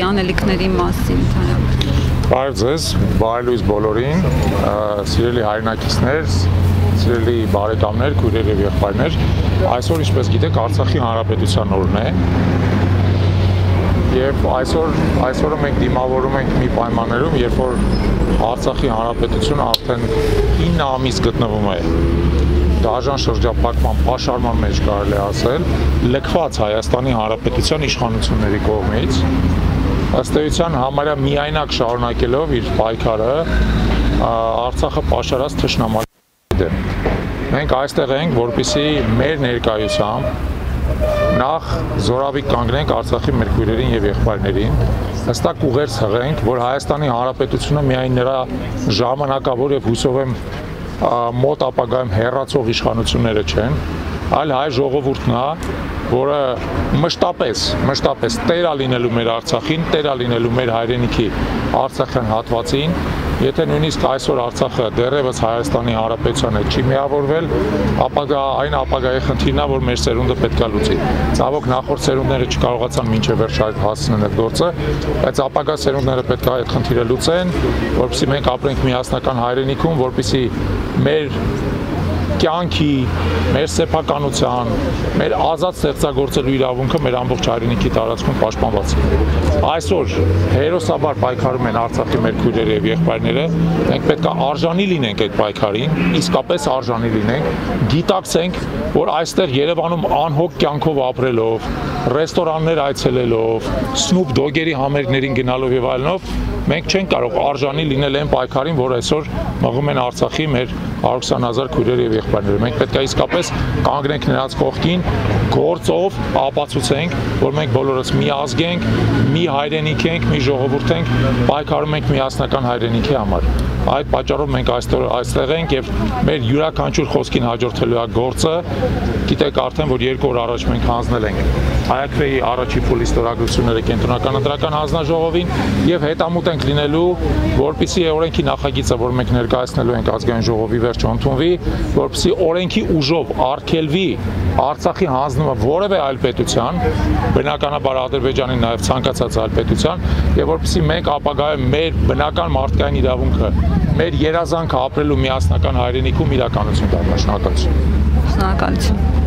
անելիքների մասին ընդհանրապես։ Բարև ձեզ, բարև լույս բոլորին, սիրելի հայրենակիցներ, սիրելի բարեկամներ, քույրեր եւ եղբայրներ։ Այսօր, ինչպես գիտեք, Արցախի Հանրապետության օրն է։ Եվ այսօր այսօրը մենք դիմավորում ենք մի պայմաններում, երբ որ Արցախի Հանրապետությունը արդեն 9 ամիս գտնվում է դաժան շրջապակման պաշարման մեջ կարելի ասել, լքված Հայաստանի Հանրապետության իշխանությունների կողմից ըստ էության համարյա միայնակ շարունակելով իր պայքարը Արցախը պաշարած թշնամակի դեմ։ Մենք այստեղ ենք, որպիսի մեր ներկայությամբ նախ զորավի կանգնենք Արցախի մեր քույրերին եւ եղբայրներին, հստակ ուղերձ հղենք, որ Հայաստանի Հանրապետությունը միայն նրա ժամանակավոր եւ հուսով եմ մոտ ապագայում հերացող իշխանությունները չեն, այլ հայ ժողովուրդն է, որը մշտապես, մշտապես տերա լինելու մեր Արցախին, տերա լինելու մեր հայրենիքի Արցախյան հատվածին Եթե նույնիսկ այսօր Արցախը դեռևս Հայաստանի Հանրապետության հետ չի միավորվել, ապա այն ապագայի խնդիրն է, որ մեր սերունդը պետքա լուծի։ Ցավոք նախորդ սերունդները չկարողացան մինչև վերջ այդ հասցնել այդ գործը, բայց ապագա սերունդները պետքա այդ խնդիրը լուծեն, որովհետեւ մենք ապրենք միասնական հայրենիքում, որովհետեւ մեր կյանքի, մեր սեփականության, մեր ազատ ստեղծագործելու իրավունքը մեր ամբողջ հայրենիքի տարածքում պաշտպանված է։ Այսօր հերոսաբար պայքարում են Արցախի մեր քույրերը եւ եղբայրները, մենք պետք է արժանի լինենք այդ պայքարին, իսկապես արժանի լինենք, գիտակցենք, որ այստեղ Երևանում անհոգ կյանքով ապրելով, ռեստորաններ այցելելով, Snoop Dogg-երի համերգներին գնալով եւ այլնով մենք չենք կարող արժանի լինել այն պայքարին, որ այսօր մղում են Արցախի մեր 120.000 քույրեր եւ եղբայրներ։ Մենք պետք է իսկապես կանգնենք նրանց կողքին, գործով ապացուցենք, որ մենք բոլորս մի ազգ ենք, մի հայրենիք ենք, մի ժողովուրդ ենք, պայքարում ենք միասնական հայրենիքի համար։ Այդ պատճառով մենք այստեղ այստեղ ենք եւ մեր յուրաքանչյուր խոսքին հաջորդելու է գործը։ Գիտեք արդեն, որ երկու օր առաջ մենք հանձնել ենք Հայակվեի առաջի փուլի ստորագրությունները կենտրոնական ընտրական հանձնաժողովին եւ հետամուտ ենք լինելու, որպիսի օրենքի նախագիծը, որ մենք ներկայացնելու ենք ազգային ժողովի վերջ ընդունվի, որպիսի օրենքի ուժով արգելվի Արցախի հանձնումը որևէ այլ պետության, բնականաբար Ադրբեջանի նաեւ ցանկացած այլ պետության, եւ որպիսի մենք ապագայում մեր բնական մարդկային իրավունքը, մեր երազանքը ապրելու միասնական հայրենիքում իրականություն դառնա։ Շնորհակալություն։ Շնորհակալություն։